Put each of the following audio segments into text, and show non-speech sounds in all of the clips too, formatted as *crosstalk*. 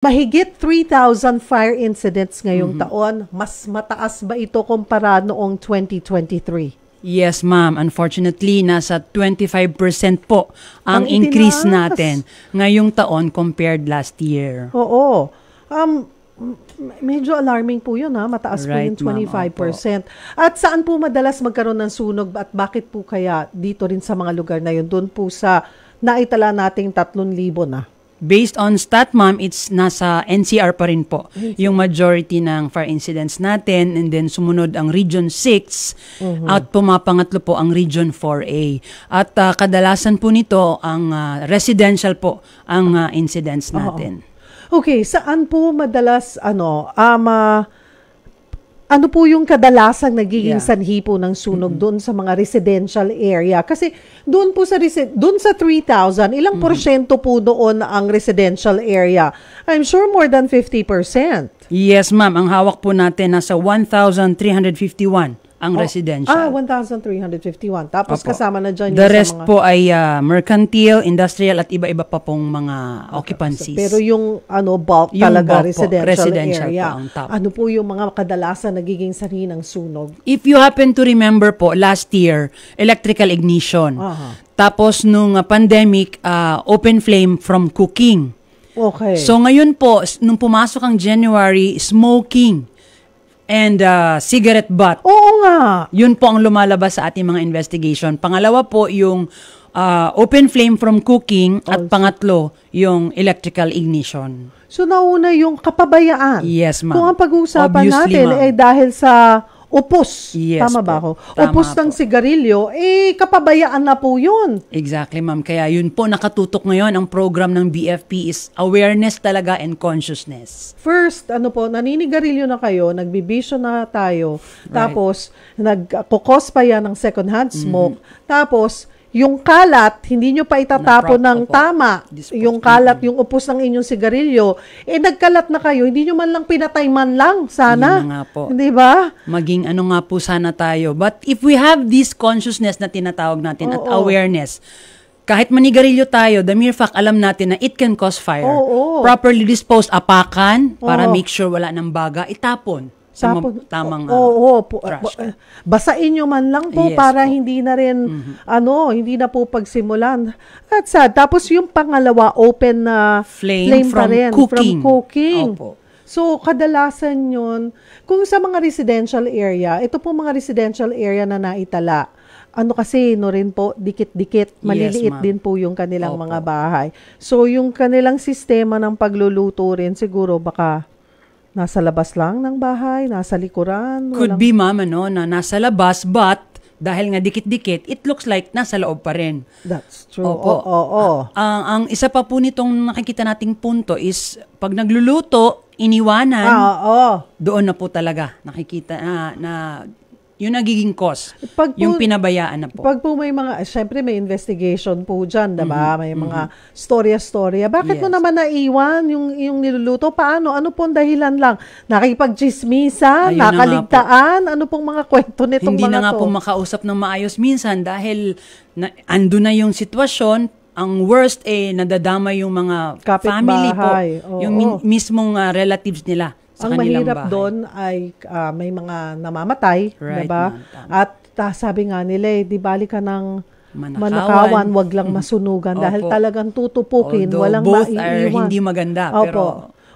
Mahigit 3,000 fire incidents ngayong taon. Mas mataas ba ito kumpara noong 2023? Yes, ma'am. Unfortunately, nasa 25% po ang, Ang increase itinaas. natin ngayong taon compared last year. Oo. Um, medyo alarming po yun ha. Mataas Right, po yung ma'am. 25%. At saan po madalas magkaroon ng sunog at bakit po kaya dito rin sa mga lugar na yun? Doon po sa naitala nating 3,000 na. Based on stat, ma'am, it's nasa NCR pa rin po. Yung majority ng fire incidents natin and then sumunod ang Region 6 at pumapangatlo po ang Region 4A. At ah, kadalasan po nito ang ah, residential po ang ah, incidents natin. Okay, saan po madalas ano, um, ah, ano po yung kadalasang nagiging Yeah. sanhi po ng sunog doon sa mga residential area? Kasi doon po sa doon sa 3,000, ilang porsyento po doon ang residential area? I'm sure more than 50%. Yes, ma'am. Ang hawak po natin nasa 1,351 ang residential. Ah, 1,351. Tapos Opo. kasama na dyan The yung rest mga... po ay ah, mercantile, industrial at iba-iba pa pong mga occupancies. Pero yung ano bulk Yung talaga bulk po, residential, residential area. po ang top. Ano po yung mga kadalasan nagiging sanhi ng sunog? If you happen to remember po, last year, electrical ignition. Aha. Tapos nung ah, pandemic, ah, open flame from cooking. Okay. So ngayon po, nung pumasok ang January, smoking and ah, cigarette butt. Oo nga. Yun po ang lumalabas sa ating mga investigation. Pangalawa po yung ah, open flame from cooking at pangatlo yung electrical ignition. So nauna yung kapabayaan. Yes, ma'am. Kung ang pag-uusapan Obviously, natin ma'am. eh dahil sa upos. Yes Tama ba po. ako? Tama upos ng po. sigarilyo, eh kapabayaan na po yun. Exactly, ma'am. Kaya yun po nakatutok ngayon ang program ng BFP is awareness talaga and consciousness. First, ano po, naninigarilyo na kayo, nagbibisyo na tayo, tapos nagkukos pa yan ng second-hand Mm-hmm. smoke, tapos yung kalat, hindi nyo pa itatapon ng opo. tama. Dispose. Yung kalat, yung upos ng inyong sigarilyo, eh nagkalat na kayo, hindi nyo man lang pinatay man lang, sana. Yun nga po. Hindi ba? Maging ano nga po sana tayo. But if we have this consciousness na tinatawag natin at Oo. awareness, kahit manigarilyo tayo, the mere fact alam natin na it can cause fire. Oo. Properly disposed, apakan para Oo. make sure wala ng baga, itapon Tapos, ma- tamang ah, oo, po, trash. uh, basain nyo man lang po Yes para po. Mm-hmm. hindi na rin, ano, hindi na po pagsimulan. At sad. Tapos yung pangalawa, open na Flame pa from rin, cooking. From cooking. Opo. So, kadalasan yun, kung sa mga residential area, ito po mga residential area na naitala, ano kasi, no rin po, dikit-dikit, maliliit ma'am. din po yung kanilang Opo. mga bahay. So, yung kanilang sistema ng pagluluto rin, siguro baka nasa labas lang ng bahay, nasa likuran. Could walang- be, ma'am, ano, na nasa labas, but dahil nga dikit-dikit, it looks like nasa loob pa rin. That's true. Oo, Opo. oo, oo. Ang, ang isa pa po nitong nakikita nating punto is pag nagluluto, iniwanan, Ah, oo. doon na po talaga nakikita na, na yung nagiging cause, Pag po- yung pinabayaan na po. Pag po may mga, syempre may investigation po dyan, diba? May mga storya-storya. Bakit mo Mm-hmm. Yes. naman naiwan yung, yung niluluto? Paano? Ano pong dahilan lang? Nakipagchismisan? Ayun na Nakaligtaan? Ano pong mga kwento nitong Hindi mga na nga to? po makausap ng maayos minsan dahil na, ando na yung sitwasyon, ang worst eh nadadama yung mga family po, Kapitbahay, oo. yung min- mismong ah, relatives nila sa Ang mahirap bahay. doon ay ah, may mga namamatay, Right, 'di ba? At ah, sabi nga nila, eh, di bali ka ng Manakawan. manakawan, wag lang masunugan *laughs* dahil Opo. talagang tutupukin, Although walang both maiiwan. are hindi maganda, Opo. pero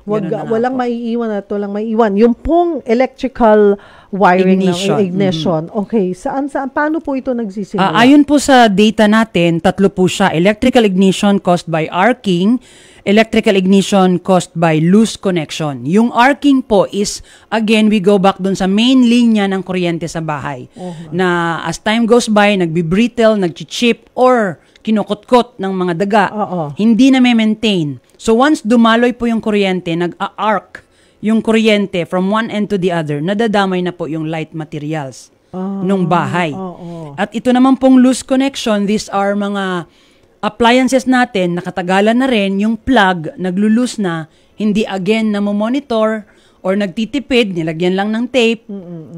Wag, walang po. maiiwan at walang maiiwan. Yung pong electrical wiring Ignition. ng ignition. Okay, saan saan paano po ito nagsisimula? Ah, ayon po sa data natin, tatlo po siya. Electrical ignition caused by arcing, electrical ignition caused by loose connection. Yung arcing po is, again, we go back dun sa main linya ng kuryente sa bahay. Na as time goes by, nagbi-brittle, nag-chip, or kinukutkot ng mga daga. Oo. Hindi na may maintain. So once dumaloy po yung kuryente, nag-arc yung kuryente from one end to the other, nadadamay na po yung light materials nung bahay. oo. At ito naman pong loose connection, these are mga appliances natin, nakatagalan na rin, yung plug, naglulus na, hindi again na monitor or nagtitipid, nilagyan lang ng tape,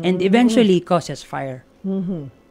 and eventually causes fire.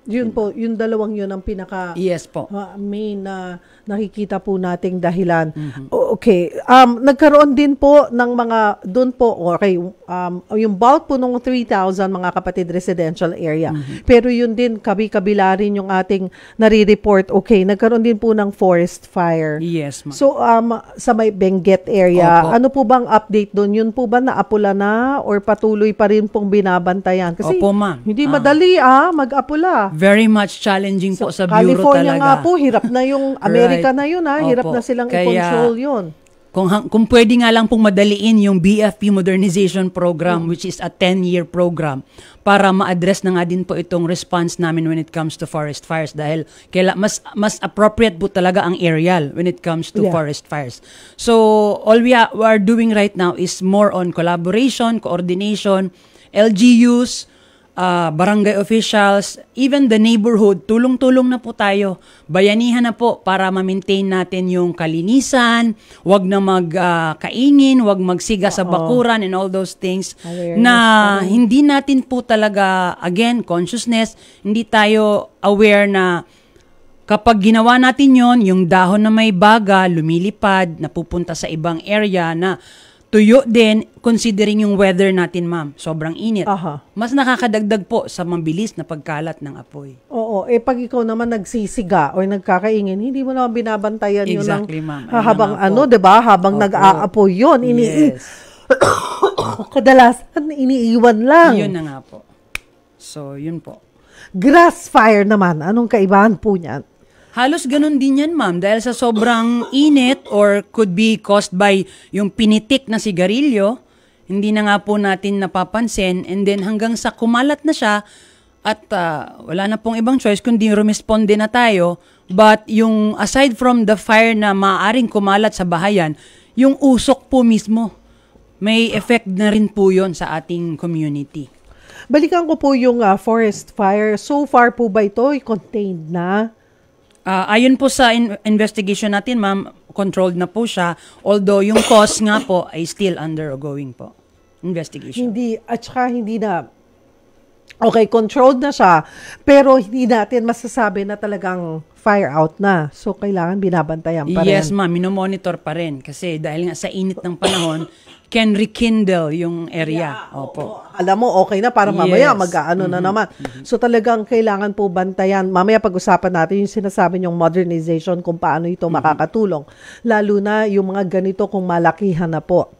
Yun po, yung dalawang yun ang pinaka Yes po. uh, main na nakikita po nating dahilan. Mm-hmm. O- Okay. Um, nagkaroon din po ng mga, doon po, okay, um, yung bulk po nung 3,000 mga kapatid residential area. Mm-hmm. Pero yun din, kabi-kabila rin yung ating nare-report. Okay, nagkaroon din po ng forest fire. Yes, ma'am. So, um, sa may Benguet area, Opo. ano po bang update doon? Yun po ba naapula na or patuloy pa rin pong binabantayan? Kasi Opo, ma'am. hindi Ah. madali ah, mag-apula. Very much challenging po sa bureau California talaga. nga po, hirap na yung *laughs* Amerika Right. na yun ha, hirap Opo. na silang Kaya- i-control yun. Kung, kung pwede nga lang pong madaliin yung BFP Modernization Program, Mm. which is a 10-year program, para ma-address na nga din po itong response namin when it comes to forest fires dahil kaila, mas, mas appropriate po talaga ang aerial when it comes to Yeah. forest fires. So, all we are, we are doing right now is more on collaboration, coordination, LGUs, uh, barangay officials, even the neighborhood, tulong-tulong na po tayo. Bayanihan na po para ma-maintain natin yung kalinisan, wag na magkaingin, wag magsiga sa bakuran and all those things Awareness na hindi natin po talaga, again, consciousness, hindi tayo aware na kapag ginawa natin yon yung dahon na may baga, lumilipad, napupunta sa ibang area na tuyo din, considering yung weather natin, ma'am. Sobrang init. Aha. Mas nakakadagdag po sa mabilis na pagkalat ng apoy. Oo, eh pag ikaw naman nagsisiga o nagkakaingin, hindi mo naman binabantayan yun ng Exactly, ma'am. ah, Ayun habang ano. 'di ba? Habang nag-aapoy 'yon, ini Yes. *coughs* kadalasan iniiwan lang. Yun na nga po. So, yun po. Grass fire naman, anong kaibahan po niyan? Halos ganun din yan, ma'am. Dahil sa sobrang init or could be caused by yung pinitik na sigarilyo, hindi na nga po natin napapansin. And then hanggang sa kumalat na siya at ah, wala na pong ibang choice kundi rumisponde na tayo. But yung aside from the fire na maaaring kumalat sa bahayan, yung usok po mismo, may effect na rin po yon sa ating community. Balikan ko po yung ah, forest fire. So far po ba ito contained na? Ah, ayon po sa in- investigation natin, ma'am, controlled na po siya. Although yung cause nga po ay still undergoing po. Investigation. Hindi, at saka hindi na, okay, controlled na siya, pero hindi natin masasabi na talagang fire out na. So, kailangan binabantayan pa rin. Yes, ma'am. Minomonitor pa rin. Kasi dahil nga sa init ng panahon, can rekindle yung area. Opo. Alam mo, okay na para mamaya Yes. mag-ano na Mhm. naman. So talagang kailangan po bantayan. Mamaya pag-usapan natin yung sinasabi yung modernization kung paano ito Mhm. makakatulong. Lalo na yung mga ganito kung malakihan na po.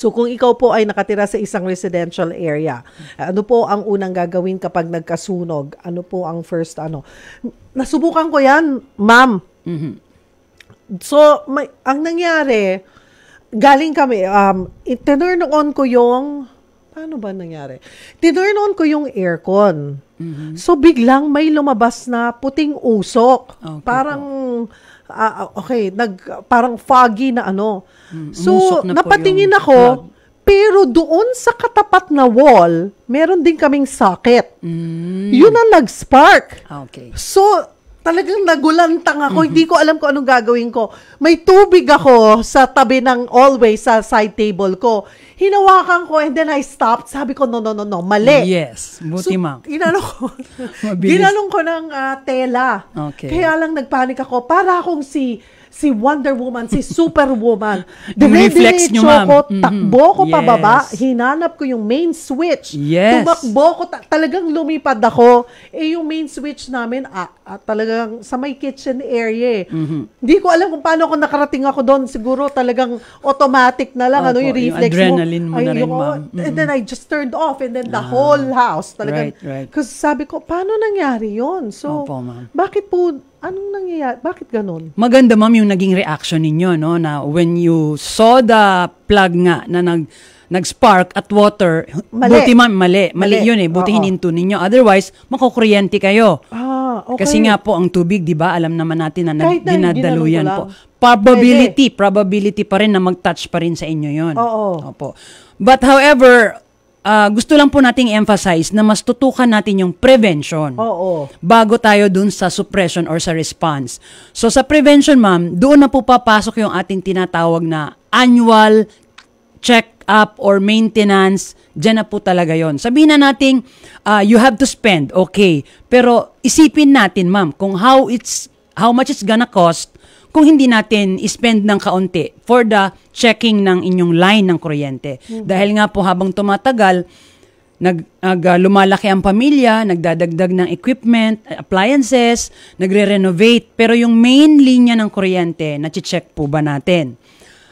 So kung ikaw po ay nakatira sa isang residential area, ano po ang unang gagawin kapag nagkasunog? Ano po ang first ano? Nasubukan ko 'yan, ma'am. Mhm. So, may, ang nangyari, galing kami, um, itinurn on ko yung, paano ba nangyari? Tinurn on ko yung aircon. Mhm. So, biglang may lumabas na puting usok. Okay parang, ah, okay, nag, parang foggy na ano. So, Mm, umusok na napatingin ako, plug. pero doon sa katapat na wall, meron din kaming socket. Mm. Yun ang nag-spark. Ah, Okay. So, talagang nagulantang ako. Mhm. Hindi ko alam kung anong gagawin ko. May tubig ako sa tabi ng always sa side table ko. Hinawakan ko and then I stopped. Sabi ko, no, no, no, no, mali. Yes. Buti, So, ma'am. Inano ko. *laughs* Ginanong ko ng ah, tela. Okay. Kaya lang nagpanik ako. Para akong si si Wonder Woman, si *laughs* Superwoman. Yung Dire-diretso ma'am. ko, Mhm. takbo ko Yes. pababa, hinanap ko yung main switch. Yes. Tumakbo ko, ta- talagang lumipad ako. Eh, yung main switch namin, ah, ah, talagang sa may kitchen area eh. Mhm. Hindi ko alam kung paano ako nakarating ako doon. Siguro talagang automatic na lang, ano Opo, yung yung reflex adrenaline mo Ay, na rin, yung- ma'am. And Mhm. then I just turned off and then the whole house talagang. Right, right. Kasi sabi ko, paano nangyari yon So, Opo, ma'am. bakit po, anong nangyayari? Bakit ganun? Maganda ma'am yung naging reaction ninyo no na when you saw the plug nga na nag nag-spark at water, Mali. buti ma'am, mali. Mali, Mali. yun eh. Buti Oo. hininto ninyo. Otherwise, makukuryente kayo. Ah, okay. Kasi nga po, ang tubig, di ba, alam naman natin na na dinadaluyan po. Probability, probability pa rin na mag-touch pa rin sa inyo yon. Oo. Opo. But however, ah, gusto lang po nating emphasize na mas tutukan natin yung prevention Oo. bago tayo dun sa suppression or sa response. So sa prevention, ma'am, doon na po papasok yung ating tinatawag na annual check up or maintenance, dyan na po talaga yon. Sabihin na natin, uh, you have to spend, okay. Pero isipin natin, ma'am, kung how it's how much it's gonna cost kung hindi natin spend ng kaunti for the checking ng inyong line ng kuryente. Mm-hmm. Dahil nga po habang tumatagal, nag, nag uh, lumalaki ang pamilya, nagdadagdag ng equipment, appliances, nagre-renovate, pero yung main linya ng kuryente, na-check po ba natin?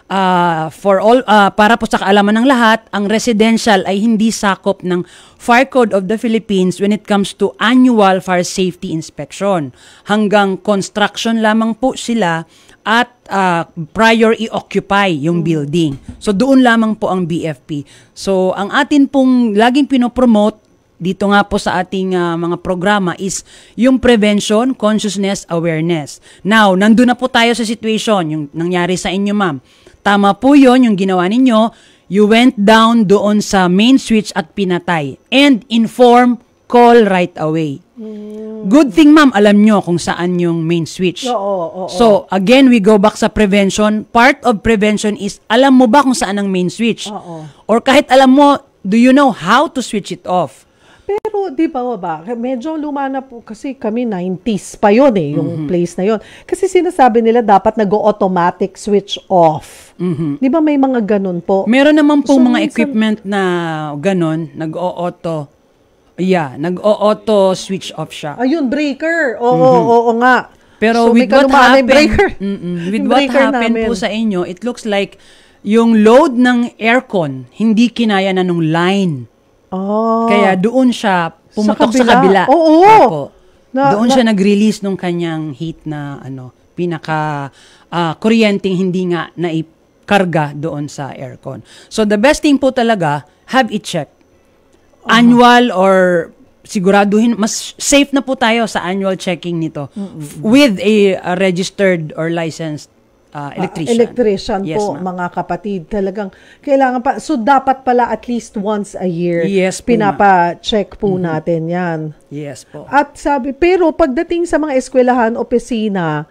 Uh, for all uh, para po sa kaalaman ng lahat, ang residential ay hindi sakop ng Fire Code of the Philippines when it comes to annual fire safety inspection. Hanggang construction lamang po sila at uh, prior i-occupy yung building. So doon lamang po ang BFP. So ang atin pong laging pinopromote dito nga po sa ating uh, mga programa is yung prevention, consciousness, awareness. Now, nandun na po tayo sa situation, yung nangyari sa inyo ma'am. Tama po yon yung ginawa ninyo. You went down doon sa main switch at pinatay. And inform, call right away. Mm. Good thing ma'am, alam nyo kung saan yung main switch. Oo, oo, oo. So, again, we go back sa prevention. Part of prevention is, alam mo ba kung saan ang main switch? Oo. Or kahit alam mo, do you know how to switch it off? Pero di ba ba, medyo luma na po kasi kami 90s pa yon eh, yung mm-hmm. place na yon. Kasi sinasabi nila dapat nag-automatic switch off. Mm-hmm. Di ba may mga ganun po? Meron naman po so, mga minsan, equipment na ganun, nag-o-auto. Yeah, nag-o-auto switch off siya. Ayun, breaker. Oo, mm-hmm. oo, oo nga. Pero so, with what happened, breaker. *laughs* with what happened namin. po sa inyo, it looks like yung load ng aircon hindi kinaya na nung line. Oh. Kaya doon siya pumutok sa kabila. Sa kabila. Oo. Opo. Na, doon na, siya nag-release nung kanyang heat na ano, pinaka uh, kuryenteng hindi nga naikarga doon sa aircon. So the best thing po talaga, have it checked. Annual or siguraduhin mas safe na po tayo sa annual checking nito mm-hmm. with a, a registered or licensed uh, electrician. Uh, electrician yes, po, mga kapatid. Talagang kailangan pa. So, dapat pala at least once a year, yes, po, pinapa-check po mm-hmm. natin yan. Yes po. At sabi, pero pagdating sa mga eskwelahan, opisina,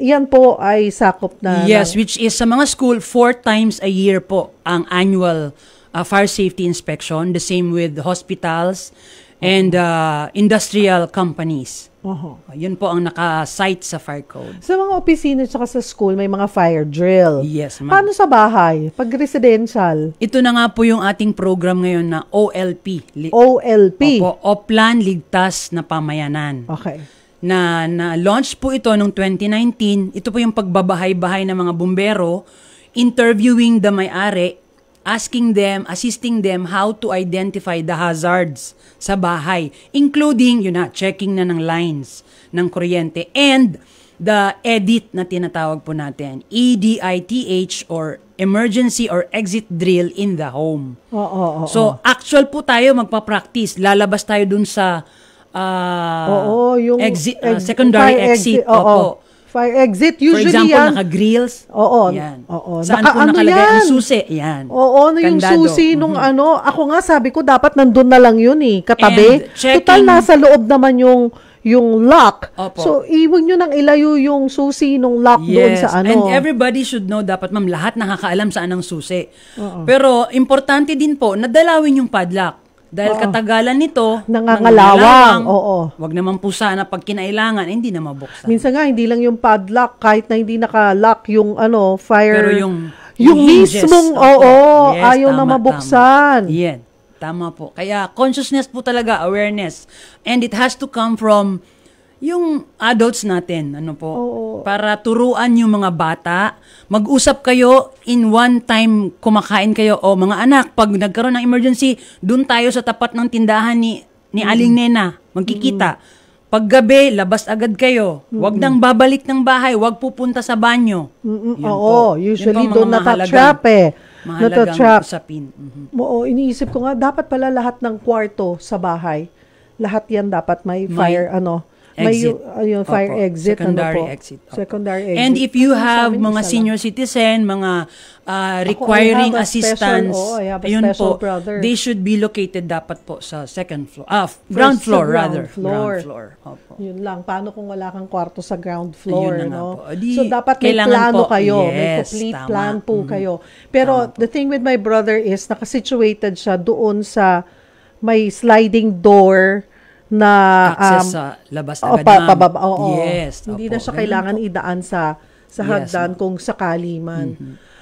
yan po ay sakop na. Yes, ng, which is sa mga school, four times a year po ang annual uh, fire safety inspection. The same with hospitals and uh, industrial companies. Uh-huh. Yun po ang naka-site sa fire code. Sa mga opisina at sa school, may mga fire drill. Yes, ma'am. Paano sa bahay? Pag residential? Ito na nga po yung ating program ngayon na OLP. OLP? Opo, Oplan Ligtas na Pamayanan. Okay. Na, na launch po ito noong 2019. Ito po yung pagbabahay-bahay ng mga bumbero, interviewing the may-ari, asking them, assisting them how to identify the hazards sa bahay, including yun na, checking na ng lines ng kuryente and the EDIT na tinatawag po natin, EDITH or emergency or exit drill in the home. Oo, oh, oh, so, actual po tayo magpa-practice. Lalabas tayo dun sa uh, Oo, yung exit, uh, secondary exit. exit. Oo. Opo. Fire exit, usually For example, yan. naka-grills. Oo. Yan. Oo. Saan Naka, po ano nakalagay yan? ang susi? Yan. Oo, ano yung Kandado. susi nung mm-hmm. ano. Ako nga sabi ko, dapat nandun na lang yun eh, katabi. checking, Total, nasa loob naman yung yung lock. Opo. So, iwag nyo nang ilayo yung susi nung lock yes. doon sa ano. And everybody should know, dapat ma'am, lahat nakakaalam saan ang susi. Uh-uh. Pero, importante din po, nadalawin yung padlock. Dahil Oo. katagalan nito, nangangalawang. Oo. Wag naman po sana pag kinailangan, eh, hindi na mabuksan. Minsan nga, hindi lang yung padlock, kahit na hindi naka-lock yung ano, fire. Pero yung, yung, yung mismong, oo, yes, ayaw tama, na mabuksan. Tama. Yan, tama po. Kaya consciousness po talaga, awareness. And it has to come from yung adults natin, ano po, Oo. para turuan yung mga bata, mag-usap kayo in one time kumakain kayo o mga anak, pag nagkaroon ng emergency, doon tayo sa tapat ng tindahan ni ni mm. Aling Nena, magkikita. Mm. Pag gabi, labas agad kayo. Huwag mm. nang babalik ng bahay, huwag pupunta sa banyo. Mm-mm. Oo, po. usually doon natatrap eh. Mahalagang natatrap. usapin. Mm-hmm. Oo, iniisip ko nga, dapat pala lahat ng kwarto sa bahay, lahat yan dapat may fire, may, ano, May exit. ah, yung fire Opo, exit, ano Secondary po? exit. opo. Secondary exit. And if you have mga senior citizen, mga uh, requiring have a special- assistance, oh, I have a yun special po, brother. they should be located dapat po sa second floor. Ah, ground First floor ground rather. floor. Ground floor. Opo. Yun lang. Paano kung wala kang kwarto sa ground floor, Ayun no? po. Di, so, dapat may plano po. kayo. may Yes, complete tama. plan po Mhm. kayo. Pero, the thing with my brother is, nakasituated siya doon sa may sliding door na Access um, sa labas oh, agad, pa, pababa, oo. Yes. Hindi opo. na siya kailangan po. idaan sa sa Yes, hagdan ma'am. kung sakali man.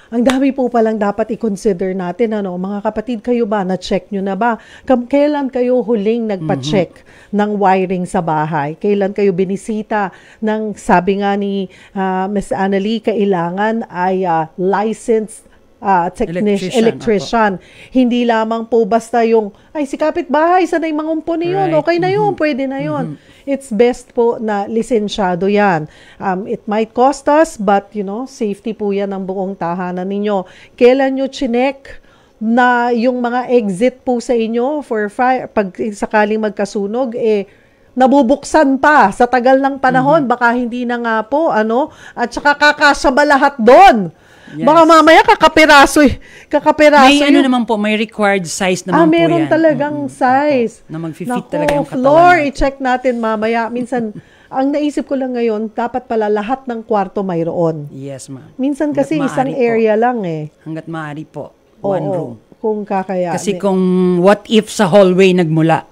Ang dami po palang dapat i-consider natin. Ano, mga kapatid, kayo ba? Na-check nyo na ba? Kailan kayo huling nagpa-check ng wiring sa bahay? Kailan kayo binisita ng, sabi nga ni ah, Miss Annalie, kailangan ay ah, licensed ah, technician, Electrician, electrician. Hindi lamang po basta yung, ay si kapitbahay, sanay mangumpo niyon, Right. okay na yun, pwede na yun. It's best po na lisensyado yan. Um, it might cost us, but you know, safety po yan ng buong tahanan ninyo. Kailan nyo chinek na yung mga exit po sa inyo for fire, pag sakaling magkasunog, eh, nabubuksan pa sa tagal ng panahon, baka hindi na nga po, ano, at saka kakasya ba lahat doon? Yes. Baka mamaya kakapiraso, eh. kakapiraso May ano yung- naman po, may required size ah, naman po meron yan. talagang Mm-mm. size. Na mag-fit Naku, talaga yung katawan floor, natin. i-check natin mamaya. Minsan, *laughs* ang naisip ko lang ngayon, dapat pala lahat ng kwarto mayroon. Yes, ma'am. Minsan Hanggat kasi isang po. area lang eh. Hanggat maaari po. Oo, One room. Kung kakayanin. Kasi kung what if sa hallway nagmula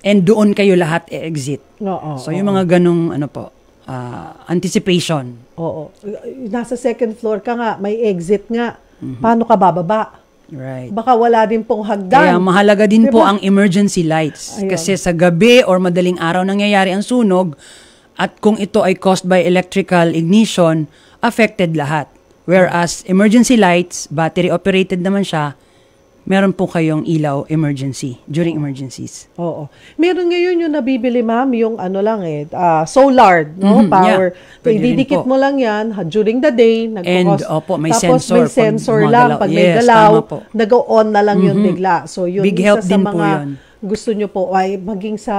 and doon kayo lahat e-exit. Oo, So yung mga ganong ano po, ah, anticipation. Oo. Nasa second floor ka nga, may exit nga. Mhm. Paano ka bababa? Right. Baka wala din pong hagdan. Kaya mahalaga din po Diba? ang emergency lights. Ayun. Kasi sa gabi or madaling araw nangyayari ang sunog at kung ito ay caused by electrical ignition, affected lahat. Whereas emergency lights, battery operated naman siya, meron po kayong ilaw emergency during emergencies. Oo. Meron ngayon yung nabibili, ma'am, yung ano lang eh, ah, solar, no? Mhm, Power. yeah. So, ididikit mo lang yan ha, during the day. And, opo, may tapos sensor may pag sensor gumagalaw. lang. Pag may galaw, nag-on na lang yun Mhm. bigla. So, yun Big help sa din po mga yun. gusto nyo po ay maging sa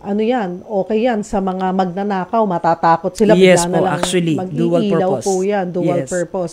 ano yan, okay yan sa mga magnanakaw, matatakot sila Yes bigla na po, lang actually, dual purpose. po yan, dual Yes. purpose.